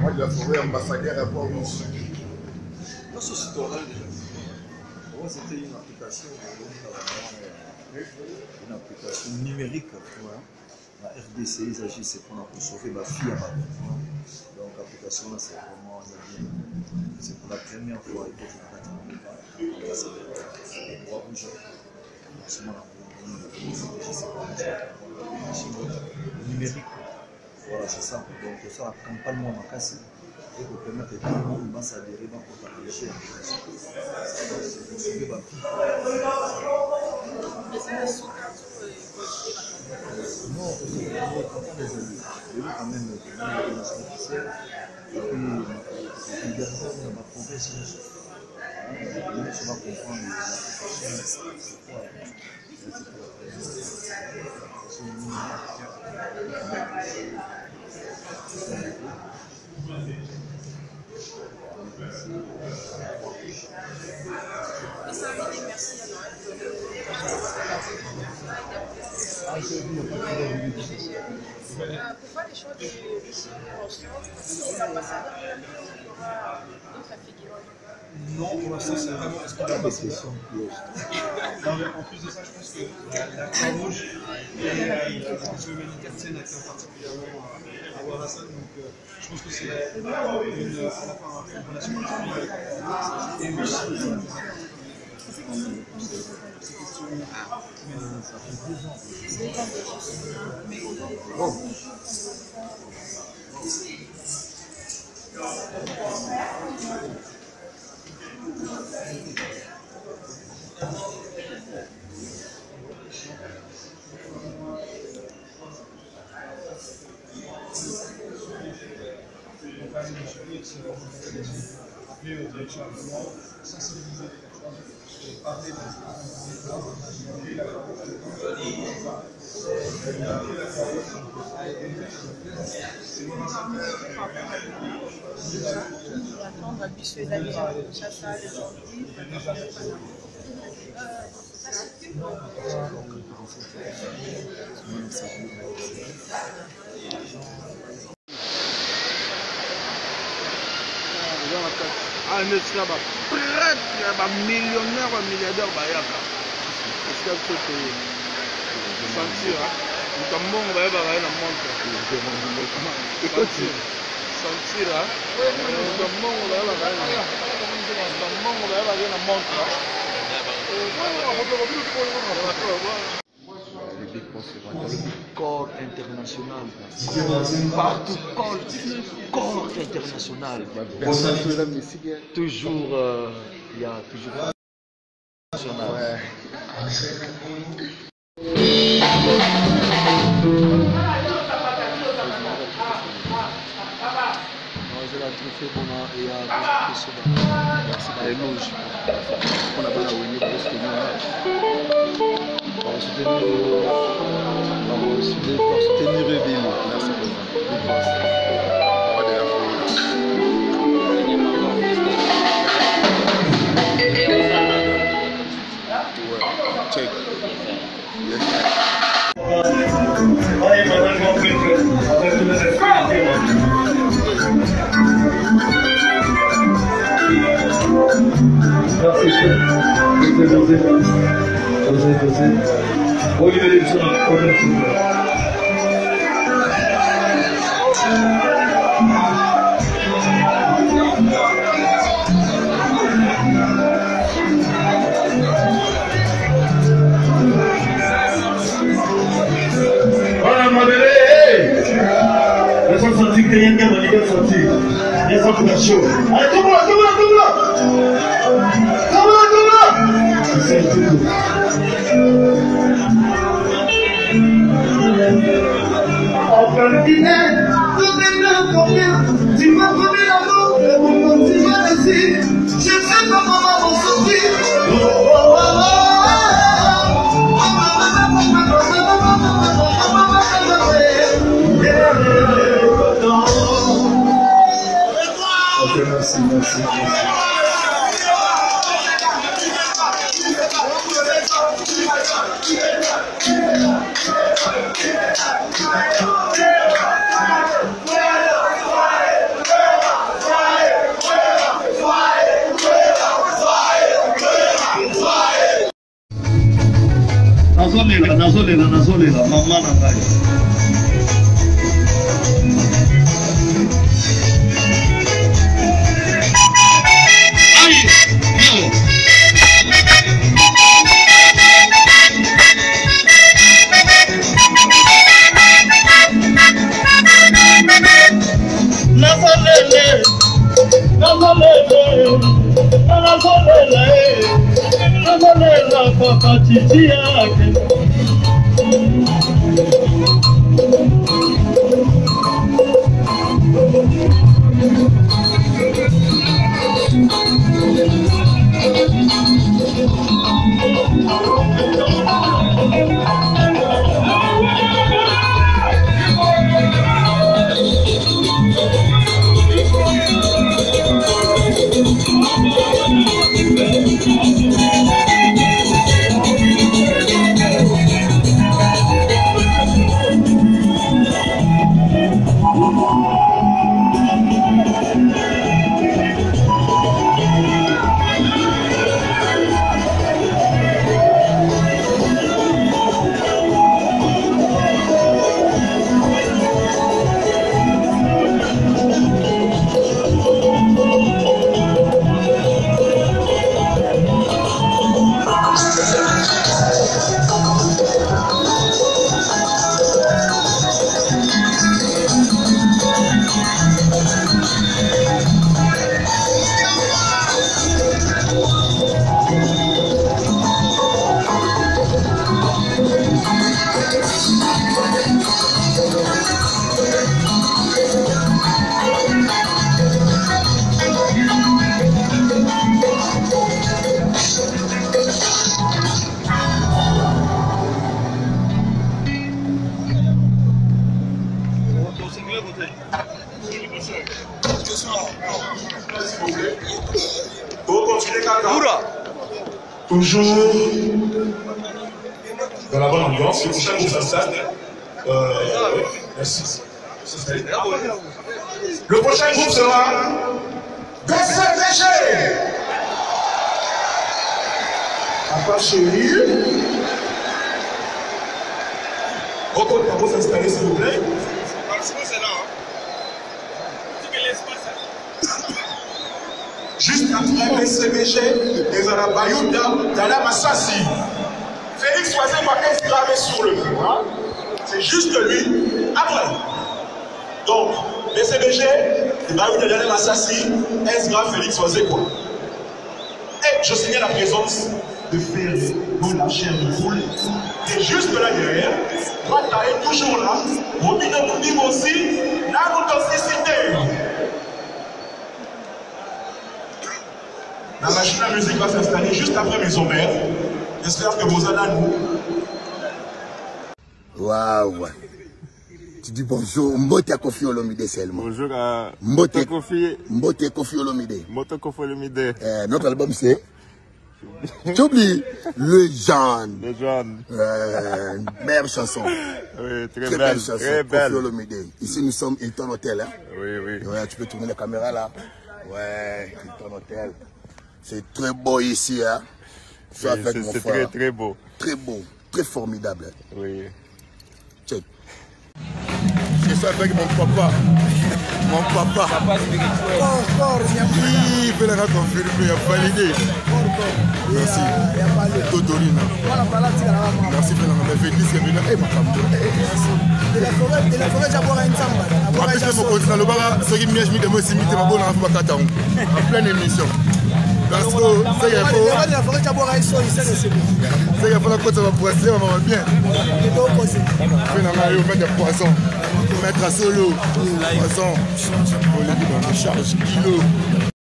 Moi, à déjà. Moi, c'était une application, euh, numérique. La RDC, ils agissent pour sauver ma fille à Donc, l'application c'est vraiment. C'est pour la première fois que je numérique. Voilà, c'est ça. Donc, ça, la campagne, moi, ma casse. Et pour permettre à tout le monde de s'adhérer partager. C'est. Non, parce que les quand même et puis les garçons ma province, comprendre la Pourquoi les choix de c'est l'ambassadeur il y aura d'autres figurants Non, pour l'instant, c'est vraiment parce que l'ambassadeur. Non, mais en plus de ça, je pense que la Croix-Rouge et euh, la Fonction humanitaire tiennent à cœur particulièrement à, à voir à ça. Donc, euh, je pense que c'est une, à la fois une relation particulière et aussi ces questions humaines. Appeler aux directions allemandes, sensibiliser les personnes, parler de la Attendre, puisse faire la ça, gens esika baprêtre bamillionnaire bamilliardaire bayaka. Esika biso toye sentir moto mbongo bayebaka ye na montre. Sentir moto mbongo bayebaka ye na montre Le corps international. Partout, corps, corps international. Toujours, euh, il y a toujours. International. Merci soutenir pour soutenir Ville. Merci. Beaucoup check. Merci, chef. Posez, posez. Posez, posez. Olivier Lévison, prenez, s'il vous plaît. Voilà, ma bébé, hey! Laisse-moi sentir que t'es un gars, ma bébé, sentir. Laisse-moi pour la chaud. Allez, tout le monde, merci, merci. なそれがなそれがなそれがまんまなんだよ。Kaka. Toujours dans la bonne ambiance. Le prochain groupe s'installe. Euh, merci. Le prochain groupe sera BCDG. Papa chéri. Rocco, tu vas s'installer s'il vous plaît. Juste après BCBG, les Arabayouda, Dala Massassi. Félix Oisé être gravé sur le mur. C'est juste lui. Après. Donc, BCBG, les Bayouda, Dala Massassi, S grave Félix Oisé quoi. Et je signale la présence de Ferré, dont la chair de poule. Et juste là derrière, Wata est toujours là. Robino Moubim aussi, là nous La machine à musique va s'installer juste après Maison Mère. J'espère que vous en avez nous. Waouh. Tu dis bonjour, Mbote Kofi Olomide seulement. Bonjour à Mbote Kofi, Mbote Kofi Olomide. Moto Kofi Olomide, Euh, notre album c'est Tu oublies le genre. le jeune. Euh, meilleure chanson. Oui, très, Très belle, belle chanson. très Kofi belle. Olomide. Ici nous sommes Hilton Hotel. Hein. Oui, oui. Ouais, tu peux tourner la caméra là. Ouais, Hilton Hotel. C'est très beau ici. Hein. Je suis Oui, avec c'est très, très beau. Très beau, très formidable. Oui. Check. Je suis avec mon papa. Mon papa. Papa spirituel. Oui, il la confirmer, il a validé. Merci. Dodorina. Merci Félix est venu. Eh, ma femme. midemo esimi te mabona afu bakata yango en pleine émission parce que seke seke fo nakota bapoisle bamama bien. Mpe na ngai okati ya poisson. Maître a solo poisson. Oleki bamecharge kilo.